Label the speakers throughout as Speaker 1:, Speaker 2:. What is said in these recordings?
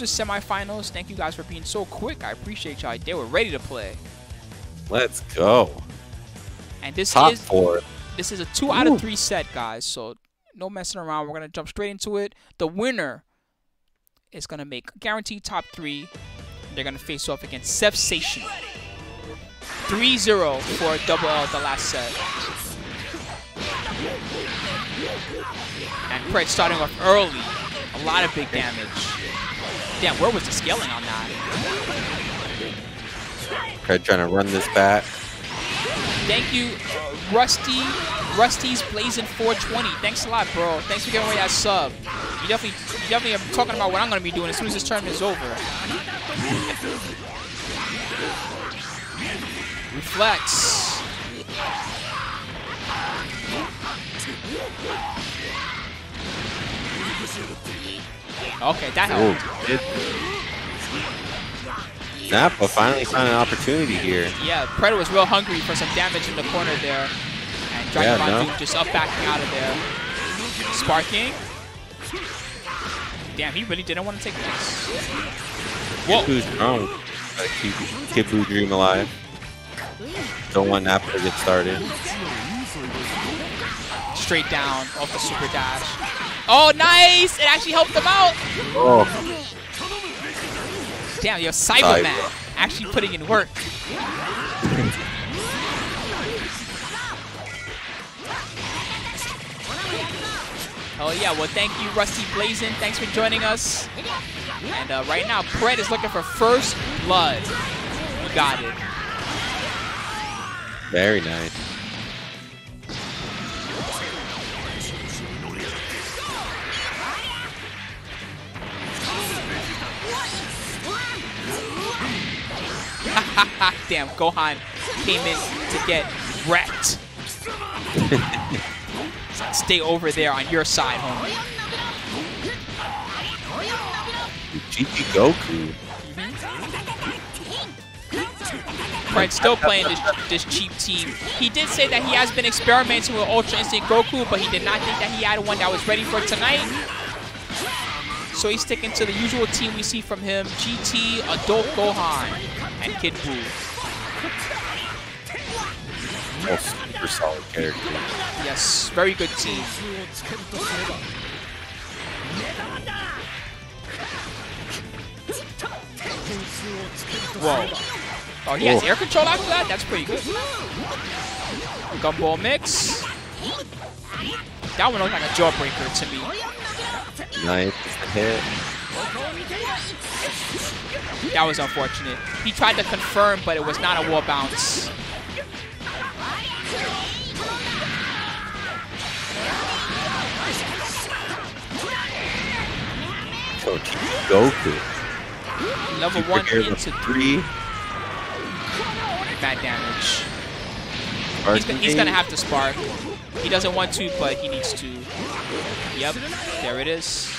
Speaker 1: losers semifinals. Thank you guys for being so quick. I appreciate y'all. They were ready to play.
Speaker 2: Let's go.
Speaker 1: And this
Speaker 2: Top
Speaker 1: is
Speaker 2: four.
Speaker 1: this is a two out of three set, guys. So no messing around. We're gonna jump straight into it. The winner is gonna make guaranteed top three. They're gonna face off against Sensational. 3-0 for double L the last set. And Pred starting off early. A lot of big damage. Damn, where was the scaling on that?
Speaker 2: Craig trying to run this back.
Speaker 1: Thank you, Rusty. Rusty's Blazing 420. Thanks a lot, bro. Thanks for giving away that sub. You definitely, you definitely are talking about what I'm gonna be doing as soon as this tournament is over. Reflex. Okay, that helped.
Speaker 2: Ooh, Nappa finally found an opportunity here.
Speaker 1: Yeah, Predator was real hungry for some damage in the corner there. And Dragon
Speaker 2: Yeah, no.
Speaker 1: Just up backing out of there. Sparking. Damn, he really didn't want to take this. Whoa.
Speaker 2: Who's strong? Gotta keep Kid Buu Dream alive. Don't want Nappa to get started.
Speaker 1: Straight down off the super dash. Oh, nice! It actually helped him out.
Speaker 2: Oh,
Speaker 1: Damn, yo, Saibaman
Speaker 2: Cyber.
Speaker 1: actually putting in work. Oh yeah, well thank you Rusty Blazin. Thanks for joining us. And uh, right now, Pred is looking for first blood. You got it.
Speaker 2: very nice.
Speaker 1: Damn, Gohan came in to get wrecked. Stay over there on your side, homie.
Speaker 2: GG Goku.
Speaker 1: Pred still playing this, this cheap team. He did say that he has been experimenting with Ultra Instinct Goku, but he did not think that he had one that was ready for tonight. So he's sticking to the usual team we see from him, GT, Adult Gohan, and Kid Buu.
Speaker 2: Oh, super solid character.
Speaker 1: Yes, very good team. Whoa. Oh, he has
Speaker 2: Whoa.
Speaker 1: air control after that? That's pretty good. Gumball mix. That one looked like a jawbreaker to me.
Speaker 2: Nice hit.
Speaker 1: That was unfortunate. He tried to confirm, but it was not a wall bounce.
Speaker 2: So Goku.
Speaker 1: Level one into
Speaker 2: three.
Speaker 1: bad damage. He's, he's gonna have to spark. He doesn't want to, but he needs to. Yep, there it is.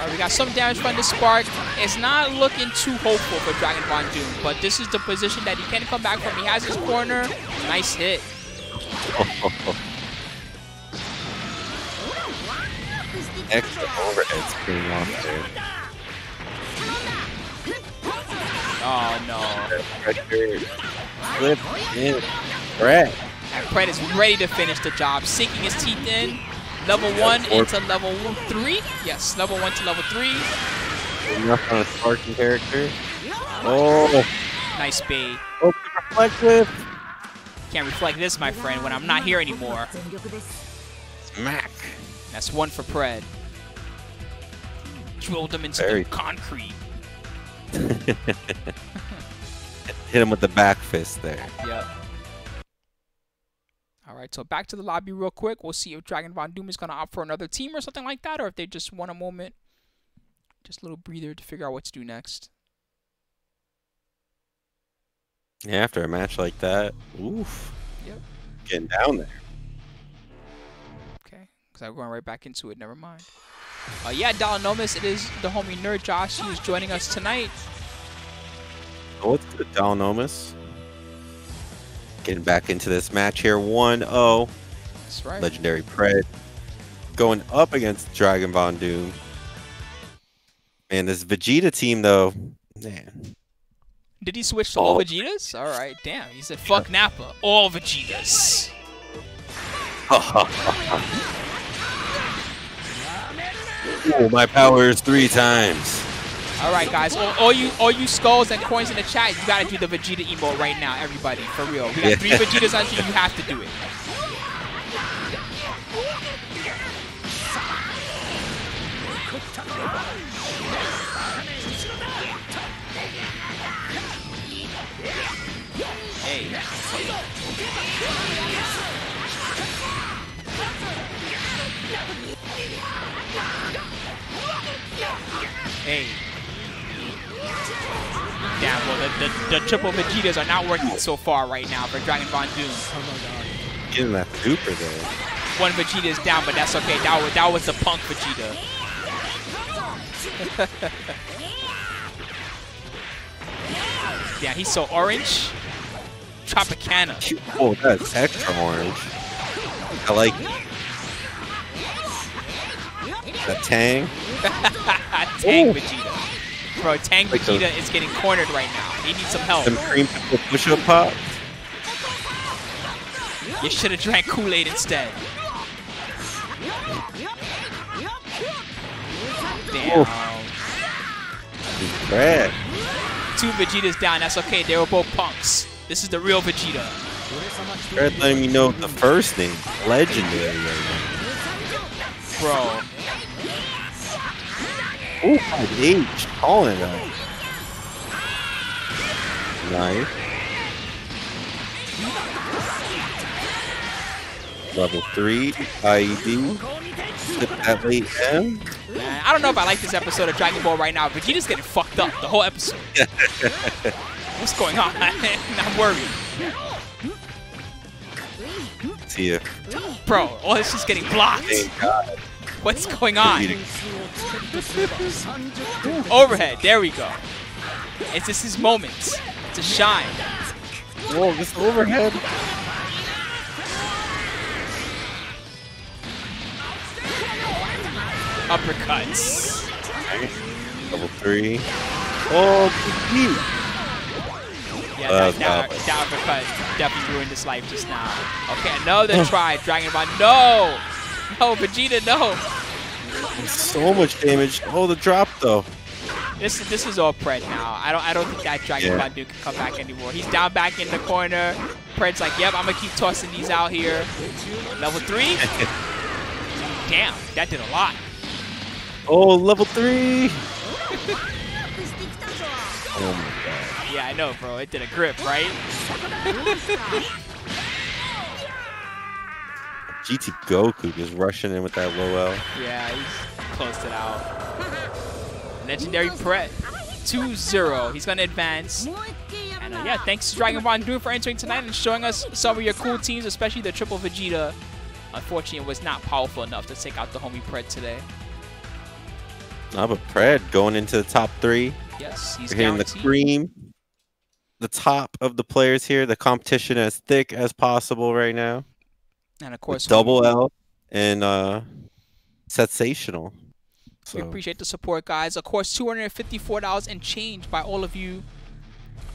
Speaker 1: Alright, we got some damage from the spark. It's not looking too hopeful for Dragon Von Doom, but this is the position that he can come back from. He has his corner. Nice hit.
Speaker 2: Extra overhead spinning off there.
Speaker 1: Oh no.
Speaker 2: Flip in. Brett.
Speaker 1: And Pred is ready to finish the job, sinking his teeth in. Level one
Speaker 2: four.
Speaker 1: into level three. Yes, level one to level three.
Speaker 2: Enough on a sparking character. Oh. oh.
Speaker 1: Nice bait.
Speaker 2: Oh, reflective.
Speaker 1: Can't reflect this, my friend, when I'm not here anymore.
Speaker 2: Smack.
Speaker 1: That's one for Pred. Drilled him into
Speaker 2: Very-
Speaker 1: the concrete.
Speaker 2: Hit him with the back fist there.
Speaker 1: Yep. All right, so back to the lobby real quick. We'll see if Dragon Von Doom is going to opt for another team or something like that, or if they just want a moment. Just a little breather to figure out what to do next.
Speaker 2: Yeah, after a match like that, oof.
Speaker 1: Yep.
Speaker 2: Getting down there.
Speaker 1: Okay, because I'm going right back into it. Never mind. Uh, yeah, Dalanomus, it is the homie Nerd Josh. Is joining us tonight.
Speaker 2: Oh, what's good, Dalanomus? Getting back into this match here. 1 0.
Speaker 1: That's right.
Speaker 2: Legendary Pred going up against Dragon Von Doom. Man, this Vegeta team though, man.
Speaker 1: Did he switch to all Vegetas? All right, damn. He said, "Fuck Nappa, all Vegetas."
Speaker 2: oh, my power is three times.
Speaker 1: All right, guys. All, all, you, all you skulls and coins in the chat, you gotta do the Vegeta emote right now, everybody, for real. We got three Vegetas on you. You have to do it. Hey. Hey. Damn, well, the, the, the triple Vegetas are not working so far right now for Dragon Von Doom.
Speaker 2: Getting that super though.
Speaker 1: One Vegeta is down, but that's okay. That was, that was the punk Vegeta. yeah, he's so orange. Tropicana.
Speaker 2: Oh, that's extra orange. I like it. That Tang.
Speaker 1: Tang
Speaker 2: Ooh.
Speaker 1: Vegeta. Bro, Tang Vegeta is getting cornered right now. He needs some help.
Speaker 2: Some cream push-up pop.
Speaker 1: You should have drank Kool-Aid instead. Damn.
Speaker 2: Brad.
Speaker 1: Two Vegetas down. That's okay. They were both punks. This is the real Vegeta.
Speaker 2: Brad letting me know the first name. Legendary right
Speaker 1: Bro,
Speaker 2: Ooh, my H. Calling out. Nice. Level 3, IED. Flip that late M.
Speaker 1: man, I don't know if I like this episode of Dragon Ball right now. Vegeta's getting fucked up the whole episode. What's going on? I'm worried.
Speaker 2: See if.
Speaker 1: Bro, all this is getting blocked. What's going on?
Speaker 2: Beating-
Speaker 1: Overhead. There we go. It's just his moment to shine.
Speaker 2: Whoa, this overhead.
Speaker 1: Uppercuts.
Speaker 2: Level 3. Oh, compete.
Speaker 1: Yeah,
Speaker 2: Uh,
Speaker 1: that, that, that uppercut definitely ruined his life just now. Okay, another try. Dragon Ball. No! No, Vegeta, no!
Speaker 2: So much damage. Oh, the drop though.
Speaker 1: This this is all Pred now. I don't I don't think that Dragon
Speaker 2: Yeah.
Speaker 1: Dude can come back anymore. He's down back in the corner. Pred's like, yep, I'm gonna keep tossing these out here. Level three. Damn, that did a lot.
Speaker 2: Oh, level 3. Oh my god.
Speaker 1: Yeah, I know, bro. It did a grip, right?
Speaker 2: GT Goku just rushing in with that low L.
Speaker 1: Yeah, he's closed it out. Legendary Pred. 2-0. He's gonna advance. And uh, yeah, thanks to Dragon Von Doom for entering tonight and showing us some of your cool teams, especially the Triple Vegeta. Unfortunately, it was not powerful enough to take out the homie Pred today.
Speaker 2: Nah, but Pred going into the top three.
Speaker 1: Yes, he's
Speaker 2: We're hitting the
Speaker 1: guaranteed.
Speaker 2: cream. The top of the players here. The competition as thick as possible right now.
Speaker 1: And of course,
Speaker 2: double L and uh sensational.
Speaker 1: we appreciate the support, guys. Of course, $254 and change by all of you.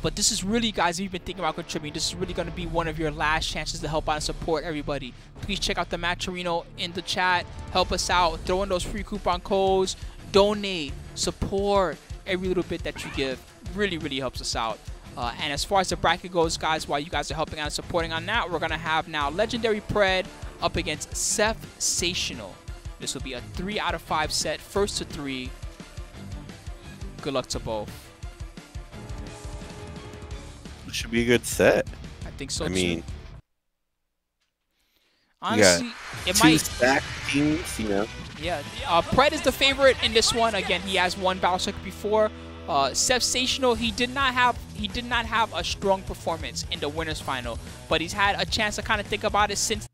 Speaker 1: But this is really, guys, if you've been thinking about contributing, this is really going to be one of your last chances to help out and support everybody. Please check out the Matcherino in the chat. Help us out. Throw in those free coupon codes. Donate. Support. Every little bit that you give really, really helps us out. Uh, and as far as the bracket goes, guys, while you guys are helping out and supporting on that, we're going to have now Legendary Pred up against Sensational. This will be a three out of five set, first to three. Good luck to both.
Speaker 2: This should be a good set.
Speaker 1: I think so
Speaker 2: I
Speaker 1: too.
Speaker 2: mean,
Speaker 1: honestly, it
Speaker 2: two
Speaker 1: might.
Speaker 2: stacked teams, you know.
Speaker 1: Yeah, uh, Pred is the favorite in this one. Again, he has won Battle Circuit before. Uh, Sensational, he did not have he did not have a strong performance in the winners final, but he's had a chance to kind of think about it since